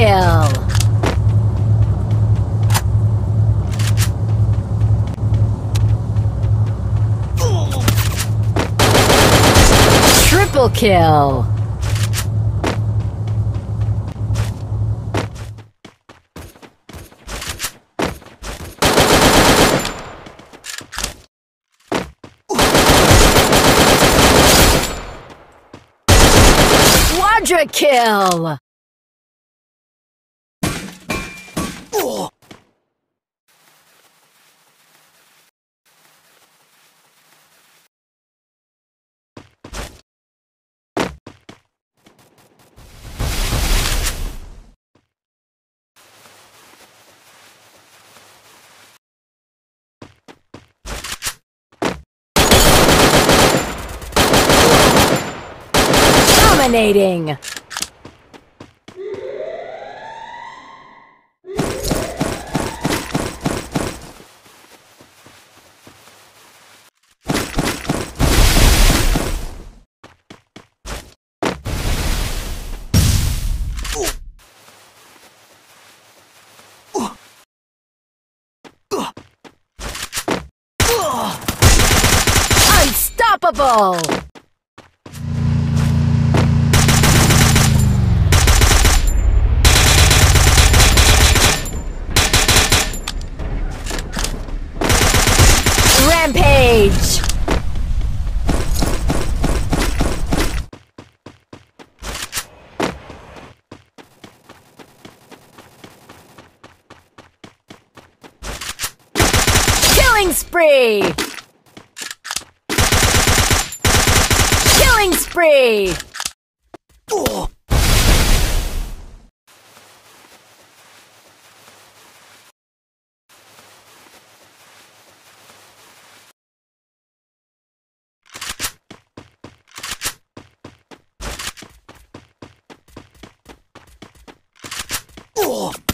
kill. Triple kill. Quadra kill! Dominating! Unstoppable! Rampage! Killing spree! Killing spree! Oh!